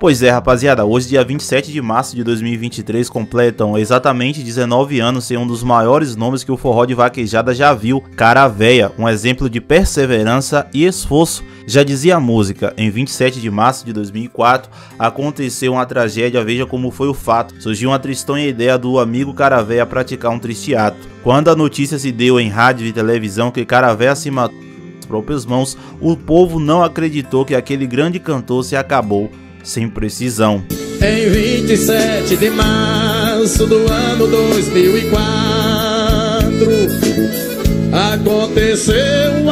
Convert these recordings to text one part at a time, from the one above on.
Pois é, rapaziada, hoje dia 27 de março de 2023 completam exatamente 19 anos sem um dos maiores nomes que o forró de vaquejada já viu, Cara Véia, um exemplo de perseverança e esforço. Já dizia a música, em 27 de março de 2004 aconteceu uma tragédia, veja como foi o fato. Surgiu uma tristonha ideia do amigo Cara Véia praticar um triste ato. Quando a notícia se deu em rádio e televisão que Cara Véia se matou próprias mãos, o povo não acreditou que aquele grande cantor se acabou sem precisão. Em 27 de março do ano 2004 aconteceu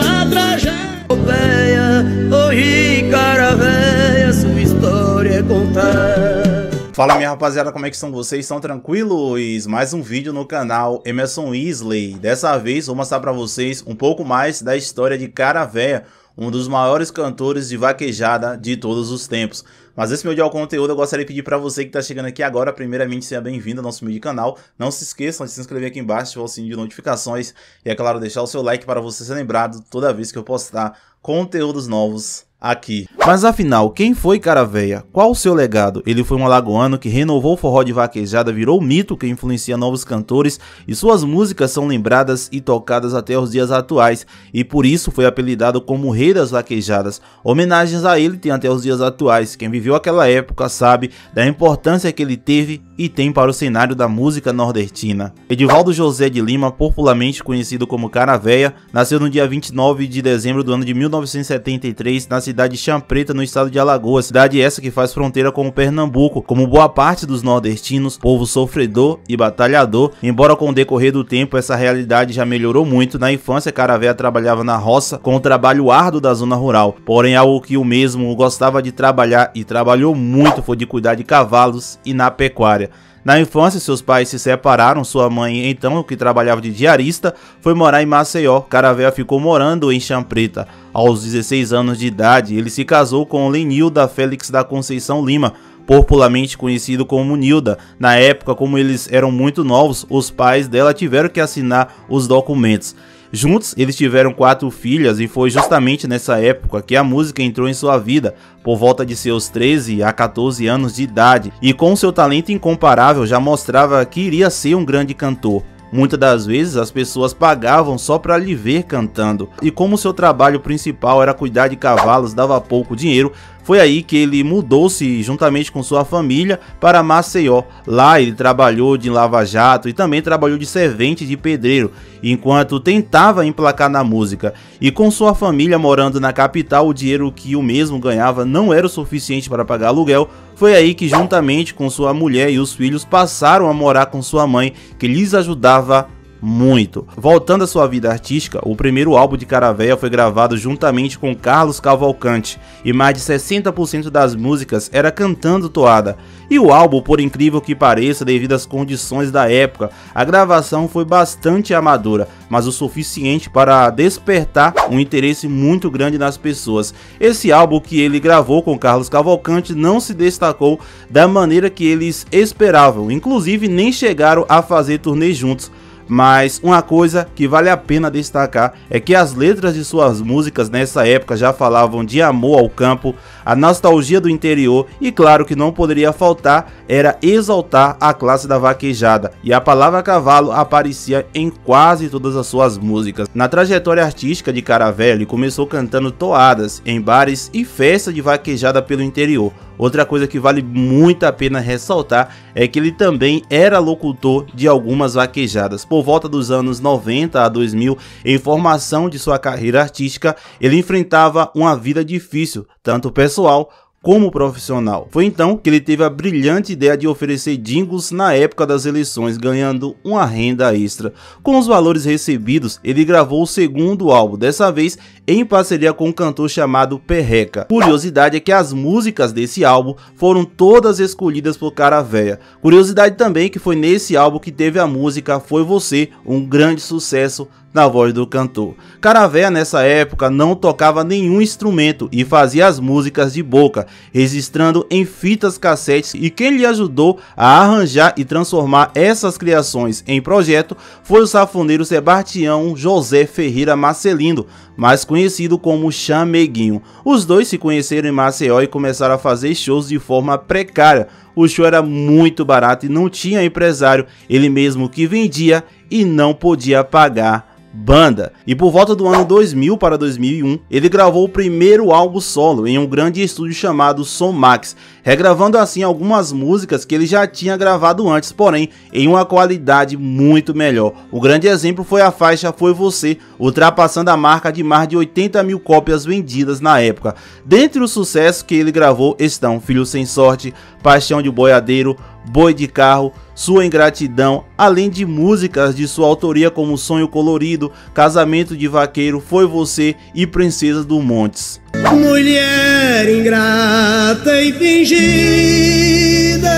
Fala minha rapaziada, como é que estão vocês? Estão tranquilos? Mais um vídeo no canal Emerson Weasley. Dessa vez vou mostrar para vocês um pouco mais da história de Cara Véia, um dos maiores cantores de vaquejada de todos os tempos. Mas esse meu conteúdo eu gostaria de pedir para você que está chegando aqui agora, primeiramente seja bem-vindo ao nosso vídeo canal. Não se esqueçam de se inscrever aqui embaixo, ativar o sininho de notificações e é claro deixar o seu like para você ser lembrado toda vez que eu postar conteúdos novos aqui. Mas afinal, quem foi Caraveia? Qual o seu legado? Ele foi um alagoano que renovou o forró de vaquejada, virou mito que influencia novos cantores e suas músicas são lembradas e tocadas até os dias atuais e por isso foi apelidado como Rei das Vaquejadas. Homenagens a ele tem até os dias atuais. Quem viveu aquela época sabe da importância que ele teve e tem para o cenário da música nordestina. Edivaldo José de Lima, popularmente conhecido como Caraveia, nasceu no dia 29 de dezembro do ano de 1973 na cidade de Champreta, no estado de Alagoas, cidade essa que faz fronteira com o Pernambuco. Como boa parte dos nordestinos, povo sofredor e batalhador, embora com o decorrer do tempo essa realidade já melhorou muito, na infância Caravéia trabalhava na roça com o trabalho árduo da zona rural, porém algo que o mesmo gostava de trabalhar e trabalhou muito foi de cuidar de cavalos e na pecuária. Na infância, seus pais se separaram, sua mãe, então, que trabalhava de diarista, foi morar em Maceió. Caravéia ficou morando em Champreta. Aos 16 anos de idade, ele se casou com Lenilda Félix da Conceição Lima, popularmente conhecido como Nilda. Na época, como eles eram muito novos, os pais dela tiveram que assinar os documentos. Juntos, eles tiveram quatro filhas e foi justamente nessa época que a música entrou em sua vida, por volta de seus 13 a 14 anos de idade, e com seu talento incomparável já mostrava que iria ser um grande cantor. Muitas das vezes as pessoas pagavam só para lhe ver cantando, e como seu trabalho principal era cuidar de cavalos, dava pouco dinheiro, foi aí que ele mudou-se juntamente com sua família para Maceió. Lá ele trabalhou de lava-jato e também trabalhou de servente de pedreiro, enquanto tentava emplacar na música. E com sua família morando na capital, o dinheiro que o mesmo ganhava não era o suficiente para pagar aluguel. Foi aí que, juntamente com sua mulher e os filhos, passaram a morar com sua mãe, que lhes ajudava muito. Voltando à sua vida artística, o primeiro álbum de Caravéia foi gravado juntamente com Carlos Cavalcante e mais de 60% das músicas era cantando toada. E o álbum, por incrível que pareça, devido às condições da época, a gravação foi bastante amadora, mas o suficiente para despertar um interesse muito grande nas pessoas. Esse álbum que ele gravou com Carlos Cavalcante não se destacou da maneira que eles esperavam, inclusive nem chegaram a fazer turnê juntos. Mas uma coisa que vale a pena destacar é que as letras de suas músicas nessa época já falavam de amor ao campo, a nostalgia do interior e claro que não poderia faltar era exaltar a classe da vaquejada e a palavra cavalo aparecia em quase todas as suas músicas. Na trajetória artística de Caravelli começou cantando toadas em bares e festas de vaquejada pelo interior Outra coisa que vale muito a pena ressaltar é que ele também era locutor de algumas vaquejadas. Por volta dos anos 90 a 2000, em formação de sua carreira artística, ele enfrentava uma vida difícil, tanto pessoal como profissional. Foi então que ele teve a brilhante ideia de oferecer jingles na época das eleições, ganhando uma renda extra. Com os valores recebidos, ele gravou o segundo álbum, dessa vez em parceria com um cantor chamado Perreca. Curiosidade é que as músicas desse álbum foram todas escolhidas por Cara Véia. Curiosidade também que foi nesse álbum que teve a música Foi Você, um grande sucesso na voz do cantor. Caravéia nessa época não tocava nenhum instrumento e fazia as músicas de boca, registrando em fitas cassetes e quem lhe ajudou a arranjar e transformar essas criações em projeto foi o safoneiro Sebastião José Ferreira Marcelino, mais conhecido como Chameguinho. Os dois se conheceram em Maceió e começaram a fazer shows de forma precária. O show era muito barato e não tinha empresário, ele mesmo que vendia e não podia pagar banda. E por volta do ano 2000 para 2001, ele gravou o primeiro álbum solo em um grande estúdio chamado Som Max, regravando assim algumas músicas que ele já tinha gravado antes, porém em uma qualidade muito melhor. O grande exemplo foi a faixa Foi Você, ultrapassando a marca de mais de 80 mil cópias vendidas na época. Dentre os sucessos que ele gravou estão Filho Sem Sorte, Paixão de Boiadeiro, Boi de Carro, Sua Ingratidão, além de músicas de sua autoria como Sonho Colorido, Casamento de Vaqueiro, Foi Você e Princesa do Montes. Mulher ingrata e fingida,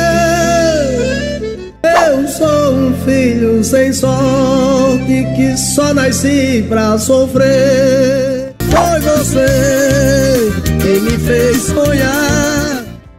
eu sou um filho sem sorte que só nasci pra sofrer. Foi você que me fez sonhar.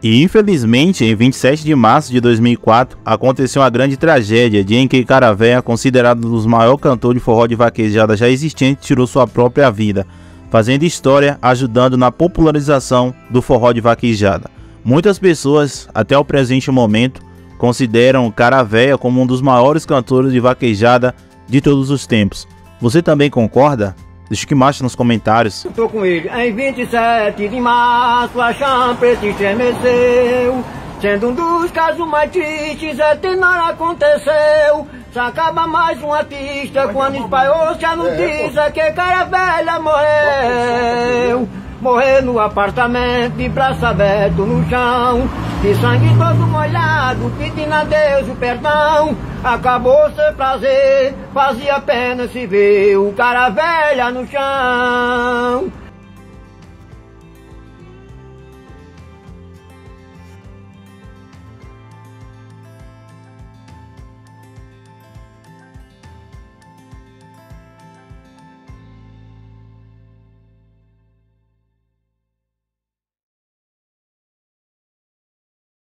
E infelizmente, em 27 de março de 2004, aconteceu uma grande tragédia, dia em que Caravéia, considerado um dos maiores cantores de forró de vaquejada já existente, tirou sua própria vida, fazendo história, ajudando na popularização do forró de vaquejada. Muitas pessoas, até o presente momento, consideram Caravéia como um dos maiores cantores de vaquejada de todos os tempos. Você também concorda? Deixa que marcha nos comentários. Tô com ele em 27 de março, a Champreta estremeceu. Sendo um dos casos mais tristes, é tenor aconteceu. Se acaba mais um artista quando espalhou-se a notícia que cara velha morreu. Morrer no apartamento, de braço aberto no chão, de sangue todo molhado, pedindo a Deus o perdão. Acabou seu prazer, fazia pena se ver o cara velha no chão.